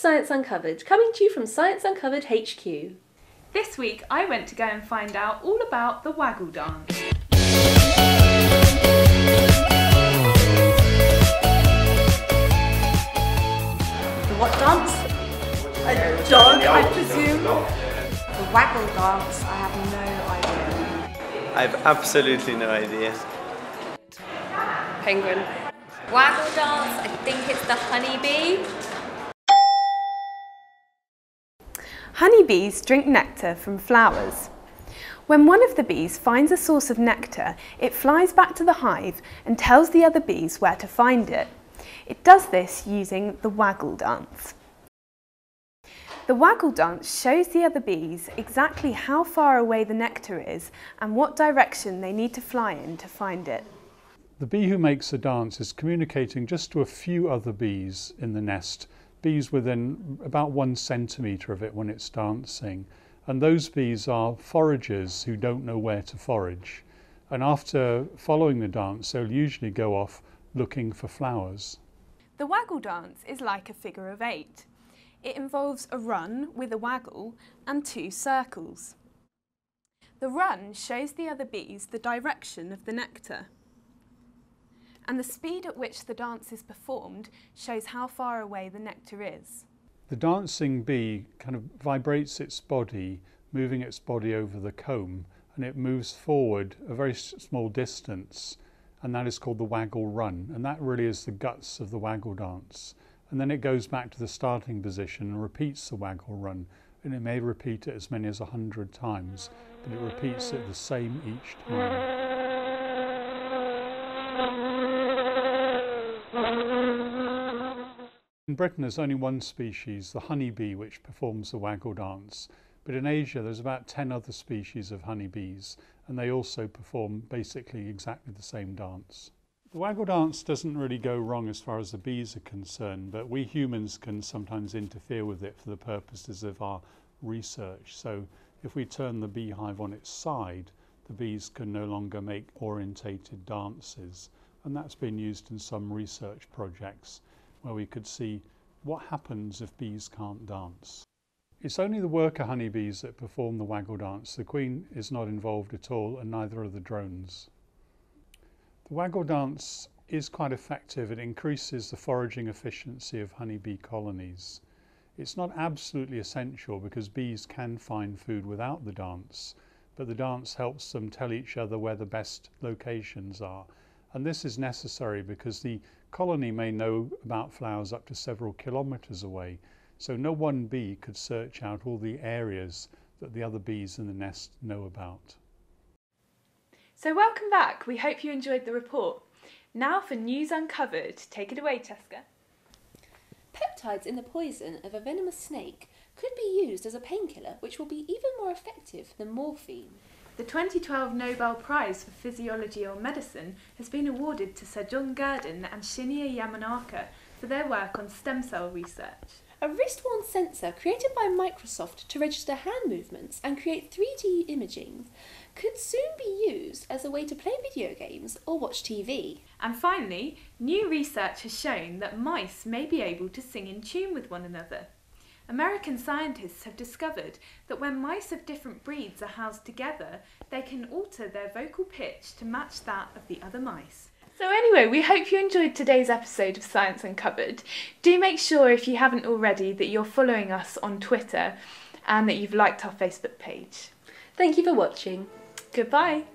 Science Uncovered, coming to you from Science Uncovered HQ. This week I went to go and find out all about the waggle dance. The what dance? A dog, I presume. The waggle dance? I have no idea. I have absolutely no idea. Penguin. Waggle dance, I think it's the honeybee. Honeybees drink nectar from flowers. When one of the bees finds a source of nectar, it flies back to the hive and tells the other bees where to find it. It does this using the waggle dance. The waggle dance shows the other bees exactly how far away the nectar is and what direction they need to fly in to find it. The bee who makes the dance is communicating just to a few other bees in the nest, bees within about one centimetre of it when it's dancing. And those bees are foragers who don't know where to forage. And after following the dance, they'll usually go off looking for flowers. The waggle dance is like a figure of eight. It involves a run with a waggle and two circles. The run shows the other bees the direction of the nectar. And the speed at which the dance is performed shows how far away the nectar is. The dancing bee kind of vibrates its body, moving its body over the comb, and it moves forward a very small distance and that is called the waggle run. And that really is the guts of the waggle dance. And then it goes back to the starting position and repeats the waggle run. And it may repeat it as many as a hundred times, but it repeats it the same each time. In Britain, there's only one species, the honeybee, which performs the waggle dance. But in Asia, there's about 10 other species of honeybees, and they also perform basically exactly the same dance. The waggle dance doesn't really go wrong as far as the bees are concerned, but we humans can sometimes interfere with it for the purposes of our research. So if we turn the beehive on its side, the bees can no longer make orientated dances. And that's been used in some research projects where we could see what happens if bees can't dance. It's only the worker honeybees that perform the waggle dance. The queen is not involved at all and neither are the drones. The waggle dance is quite effective. It increases the foraging efficiency of honeybee colonies. It's not absolutely essential because bees can find food without the dance, but the dance helps them tell each other where the best locations are. And this is necessary because the colony may know about flowers up to several kilometres away, so no one bee could search out all the areas that the other bees in the nest know about. So welcome back. We hope you enjoyed the report. Now for News Uncovered. Take it away, Teska. Peptides in the poison of a venomous snake could be used as a painkiller which will be even more effective than morphine. The 2012 Nobel Prize for Physiology or Medicine has been awarded to Sir John Gurdon and Shinya Yamanaka for their work on stem cell research. A wrist-worn sensor created by Microsoft to register hand movements and create 3D imaging could soon be used as a way to play video games or watch TV. And finally, new research has shown that mice may be able to sing in tune with one another. American scientists have discovered that when mice of different breeds are housed together, they can alter their vocal pitch to match that of the other mice. So anyway, we hope you enjoyed today's episode of Science Uncovered. Do make sure if you haven't already that you're following us on Twitter and that you've liked our Facebook page. Thank you for watching. Goodbye.